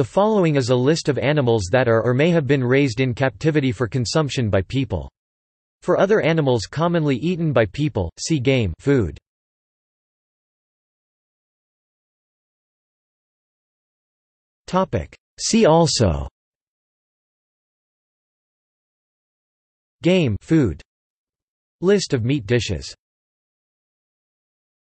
The following is a list of animals that are or may have been raised in captivity for consumption by people. For other animals commonly eaten by people, see game food. See also Game food List of meat dishes